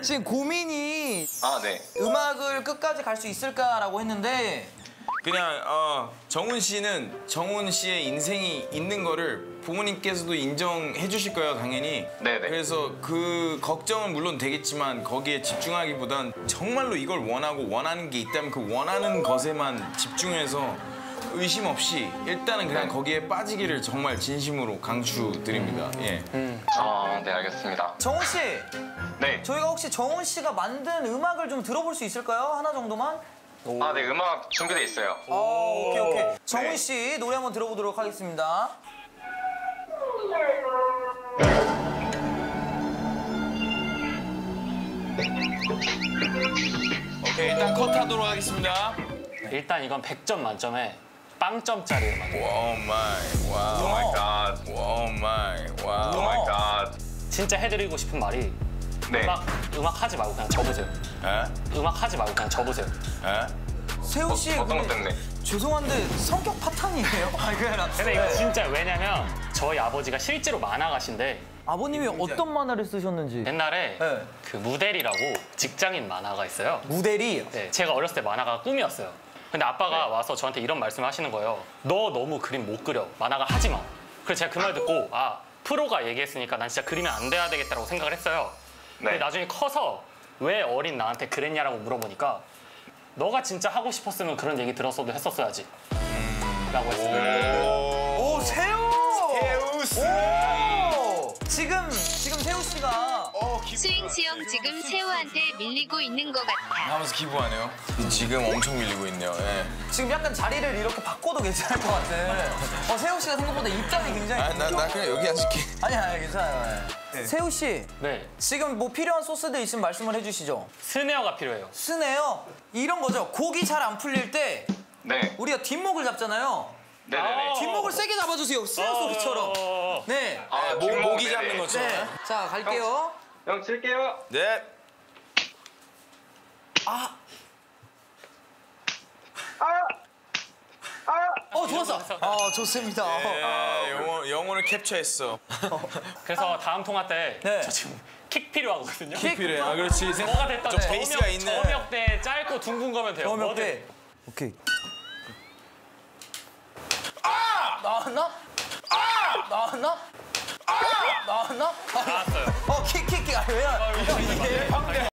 지금 고민이 아, 네. 음악을 끝까지 갈 수 있을까라고 했는데 그냥 어, 정훈 씨는 정훈 씨의 인생이 있는 거를 부모님께서도 인정해 주실 거예요 당연히 네네. 그래서 그 걱정은 물론 되겠지만 거기에 집중하기보단 정말로 이걸 원하고 원하는 게 있다면 그 원하는 것에만 집중해서 의심 없이 일단은 그냥 거기에 빠지기를 정말 진심으로 강추드립니다 예. 아, 네, 알겠습니다. 정훈 씨 네. 저희가 혹시 정훈 씨가 만든 음악을 좀 들어볼 수 있을까요? 하나 정도만? 아, 네, 음악 준비돼 있어요. 어, 오케이 오케이. 정훈 네. 씨 노래 한번 들어보도록 하겠습니다. 오케이 일단 컷하도록 하겠습니다 일단 이건 100점 만점에 빵점짜리 음악이에요. Oh my Wow oh my God. Oh my wow oh my God. 진짜 해드리고 싶은 말이 네. 음악 음악 하지 말고 그냥 접으세요. 에? 음악 하지 말고 그냥 접으세요. 에? 세호 씨 어 떤 것 근데 때문에? 죄송한데 성격 파탄이에요? 아니라 근데 이거 진짜 왜냐면 저희 아버지가 실제로 만화가신데 아버님이 어떤 만화를 쓰셨는지 옛날에 네. 그 무대리라고 직장인 만화가 있어요. 모델이 네, 제가 어렸을 때 만화가 꿈이었어요. 근데 아빠가 와서 저한테 이런 말씀을 하시는 거예요. 너 너무 그림 못 그려. 만화가 하지 마. 그래서 제가 그 말 듣고 아 프로가 얘기했으니까 난 진짜 그리면 안 돼야 되겠다라고 생각을 했어요. 근데 네. 나중에 커서 왜 어린 나한테 그랬냐라고 물어보니까 너가 진짜 하고 싶었으면 그런 얘기 들었어도 했었어야지. 라고 했어요. 수행 수영 지금 세호한테 밀리고 있는 것 같아. 하면서 기부하네요 지금 엄청 밀리고 있네요 예. 지금 약간 자리를 이렇게 바꿔도 괜찮을 것 같은. 어 세호 씨가 생각보다 입담이 굉장히. 아, 나, 나 그냥 여기 앉을게 아니 아니 괜찮아요. 네. 세호 씨 네, 지금 뭐 필요한 소스들 있으면 말씀을 해주시죠. 스네어가 필요해요. 스네요 이런 거죠. 곡이 잘안 풀릴 때 네. 우리가 뒷목을 잡잖아요. 네네네. 뒷목을 세게 잡아주세요. 스네어 소리처럼. 어, 네. 아, 목, 뒷목, 목이 네네. 잡는 것처럼 네. 자 갈게요. 형, 칠게요. 네. 아. 어 좋았어. 어 좋습니다. 아, 영혼, 영혼을 캡처했어 그래서 다음 통화 때저 네. 지금 킥 필요하거든요. 필요해 아 그렇지 생- 뭐가 됐든 좀 베이스가 있는 저명대 짧고 둥근 거면 돼요. 저몇 뭐든. 대. 오케이. 아! 나왔나? 아! 나왔나? 아! 나왔나? 나왔어요. 어, 킥, 킥, 킥. 아, 왜냐? 형, 이게